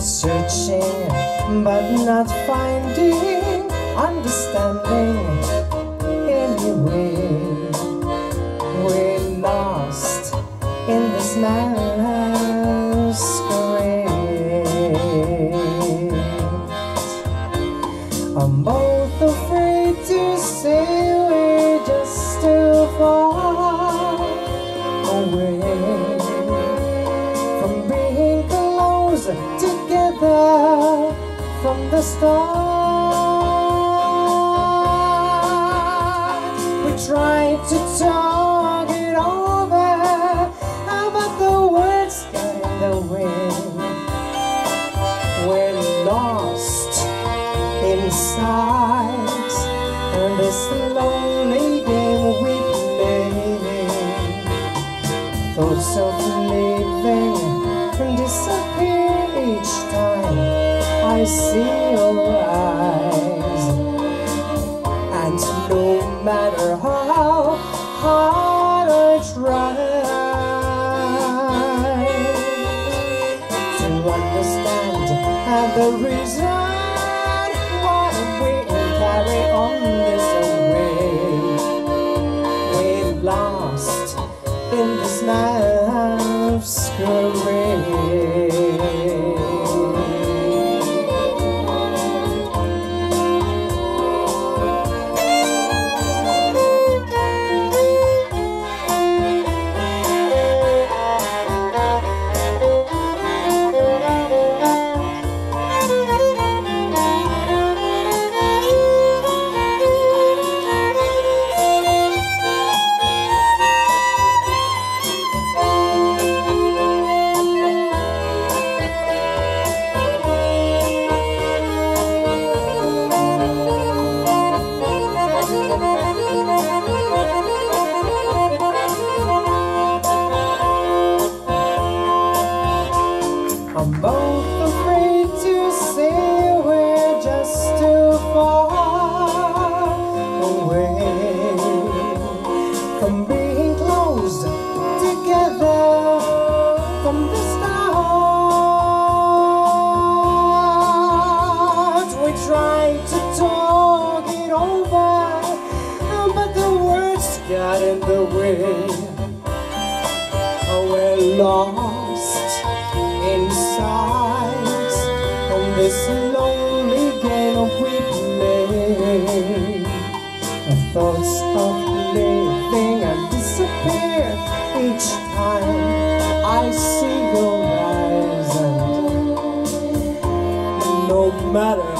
Searching but not finding Understanding. Together from the start. We tried to talk it over, but the words got in the way. We're lost inside and this lonely game we play. Thoughts of leaving disappear each time I see your eyes. And no matter how hard I try to understand the reason why we carry on this both afraid to say we're just too far away from being close together from the start. We tried to talk it over, but the words got in the way. Oh, we're lost inside on this lonely game we play. The thoughts of living and disappear each time I see your eyes, and no matter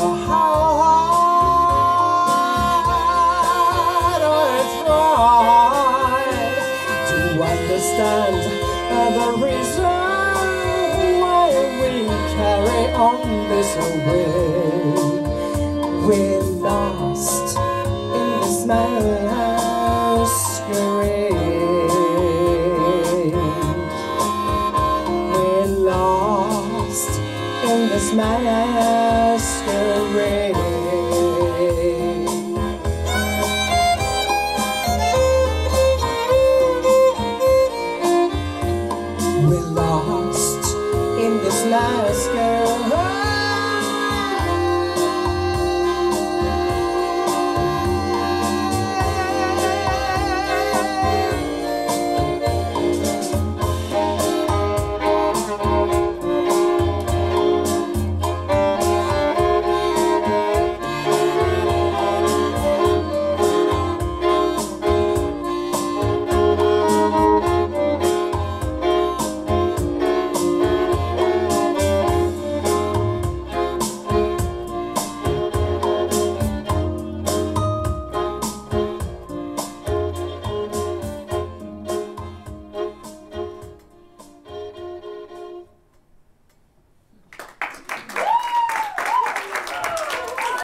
on this way We're lost in this masquerade. We're lost in this masquerade. We're lost in this masquerade.